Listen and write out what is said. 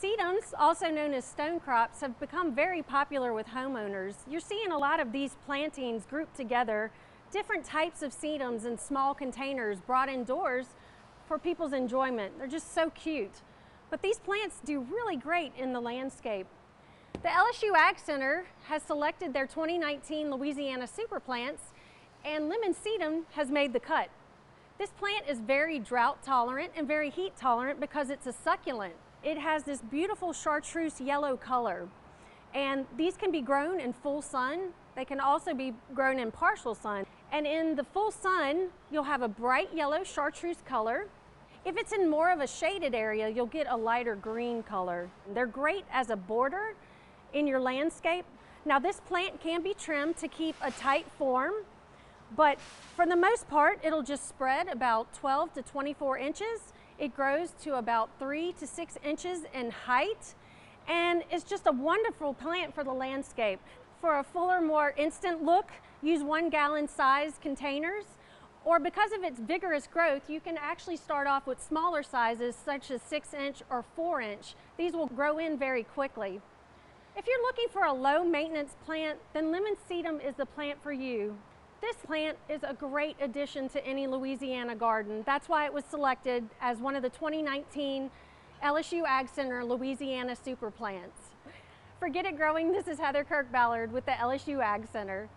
Sedums, also known as stone crops, have become very popular with homeowners. You're seeing a lot of these plantings grouped together, different types of sedums in small containers brought indoors for people's enjoyment. They're just so cute. But these plants do really great in the landscape. The LSU Ag Center has selected their 2019 Louisiana Super Plants and lemon sedum has made the cut. This plant is very drought tolerant and very heat tolerant because it's a succulent. It has this beautiful chartreuse yellow color. And these can be grown in full sun. They can also be grown in partial sun. And in the full sun, you'll have a bright yellow chartreuse color. If it's in more of a shaded area, you'll get a lighter green color. They're great as a border in your landscape. Now this plant can be trimmed to keep a tight form, but for the most part, it'll just spread about 12 to 24 inches it grows to about three to six inches in height and it's just a wonderful plant for the landscape. For a fuller, more instant look, use one gallon size containers or because of its vigorous growth, you can actually start off with smaller sizes such as six inch or four inch. These will grow in very quickly. If you're looking for a low maintenance plant, then lemon sedum is the plant for you. This plant is a great addition to any Louisiana garden. That's why it was selected as one of the 2019 LSU Ag Center Louisiana Super Plants. For Get It Growing, this is Heather Kirk Ballard with the LSU Ag Center.